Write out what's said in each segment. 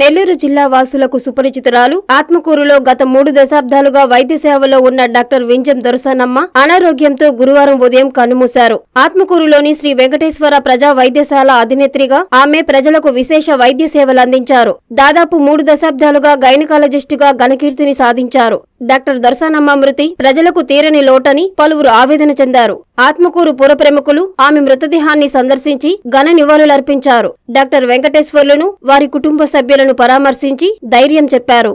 నెల్లూరు జిల్లా వాసులకు సుపరిచితురాలు. ఆత్మకూరులో గత మూడు దశాబ్దాలుగా వైద్య సేవలో ఉన్న డాక్టర్ వింజం దొరసానమ్మ అనారోగ్యంతో గురువారం ఉదయం కన్నుమూశారు. ఆత్మకూరులోని శ్రీ వెంకటేశ్వర ప్రజా వైద్యశాల అధినేత్రిగా ఆమె ప్రజలకు విశేష వైద్య సేవలు అందించారు. దాదాపు మూడు దశాబ్దాలుగా గైనకాలజిస్టుగా ఘనకీర్తిని సాధించారు. డాక్టర్ దర్శనమ్మ మృతి ప్రజలకు తీరని లోటని పలువురు ఆవేదన చెందారు. ఆత్మకూరు పుర ప్రముఖులు ఆమె మృతదేహాన్ని సందర్శించి ఘన నివాళులర్పించారు. డాక్టర్ వెంకటేశ్వర్లను వారి కుటుంబ సభ్యులను పరామర్శించి ధైర్యం చెప్పారు.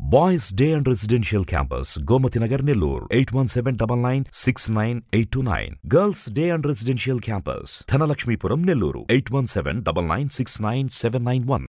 Boys Day and Residential Campus, Gomatinagar Nellore, 817-99-69829. Girls Day and Residential Campus, Thanalakshmipuram Nellore, 817-99-69791.